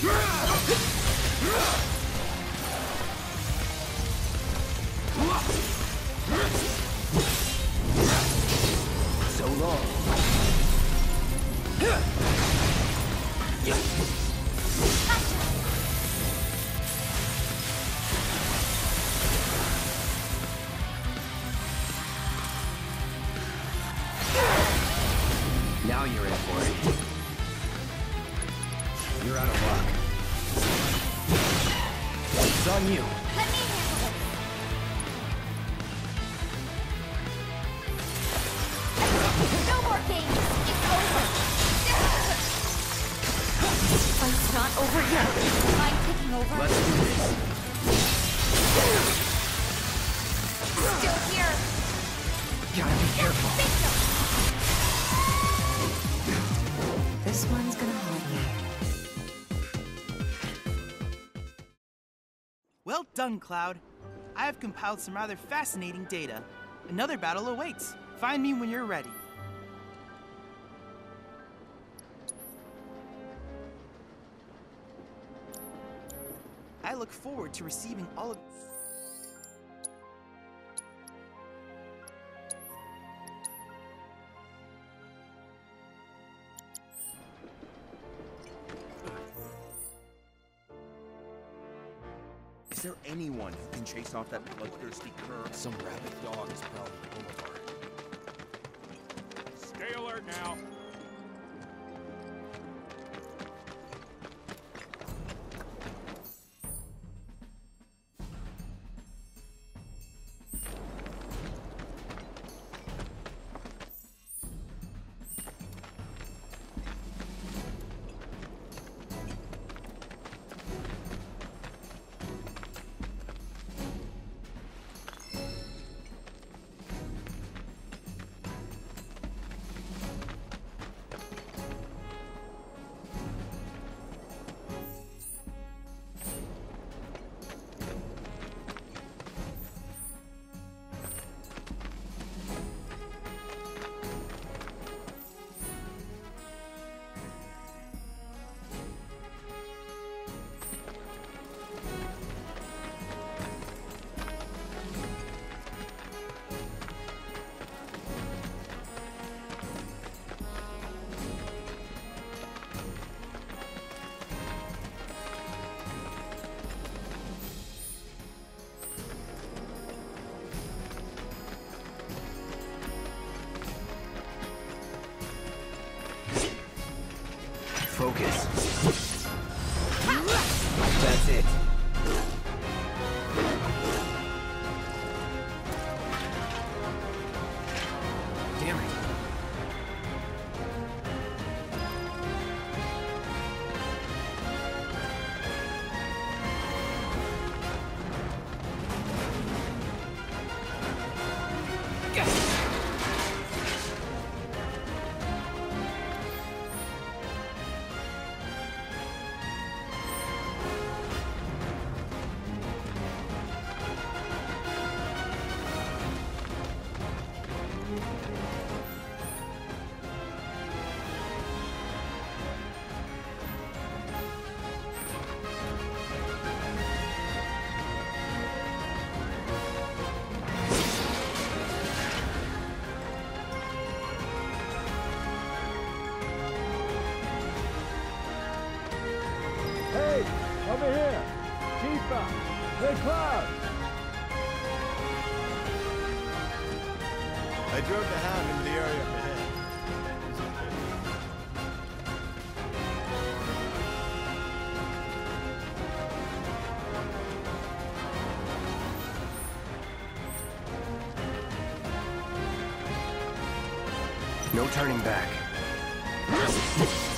So Now you're in for it. You're out of luck. It's on you. Let me handle this. No more games. It's over. Fight's not over yet. I'm taking over. Let's do this. Still here. Gotta be careful. Well done, Cloud. I have compiled some rather fascinating data. Another battle awaits. Find me when you're ready. I look forward to receiving all of. Is there anyone who can chase off that bloodthirsty cur? Some rabid dog is probably Boulevard. Stay alert now. Focus. That's it. It. Hey, over here! Tifa! Hey, Cloud! I drove the hound into the area up ahead. No turning back.